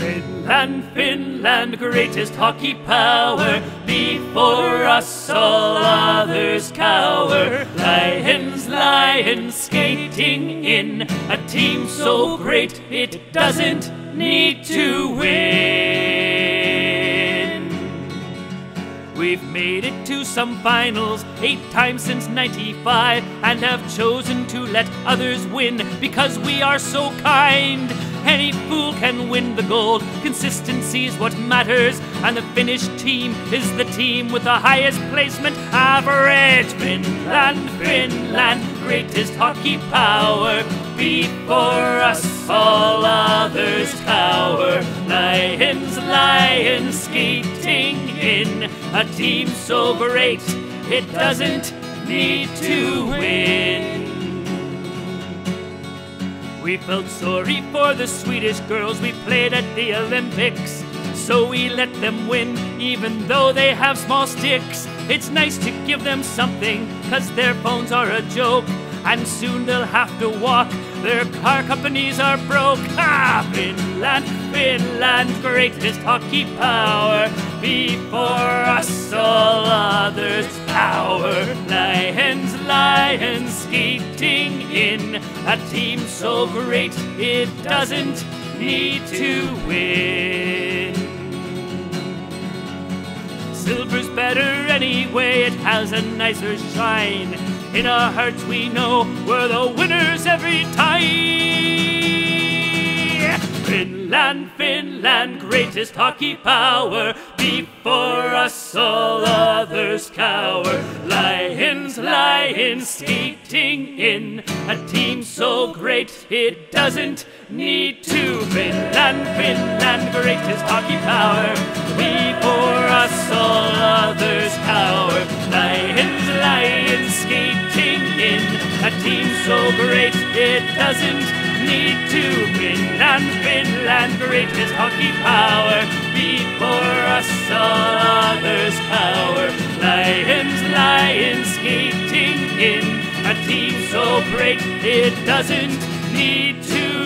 Finland, Finland, greatest hockey power. Before us all others cower. Lions, lions, skating in a team so great it doesn't need to win. We've made it to some finals eight times since 95 and have chosen to let others win because we are so kind. Any fool can win the gold. Consistency is what matters, and the Finnish team is the team with the highest placement average. Finland, Finland, greatest hockey power. Before us, all others cower. Lions, lions, skating in a team so great it doesn't need to win. We felt sorry for the Swedish girls we played at the Olympics. So we let them win, even though they have small sticks. It's nice to give them something, cause their phones are a joke. And soon they'll have to walk, their car companies are broke. Ah, Finland, Finland, greatest hockey power. Before us, all others power. Lions, lions, in a team so great it doesn't need to win. Silver's better anyway, it has a nicer shine. In our hearts, we know we're the winners every time. Finland, Finland, greatest hockey power. Before us, all others cower. Lions, lions, skating in a team so great it doesn't need to. Finland, Finland, greatest hockey power. Before us, all others cower. Lions, lions, skating in a team so great it doesn't need to. Finland, Finland, greatest hockey power. Before us, all others cower. Lions, lions, skating in a team so great it doesn't need to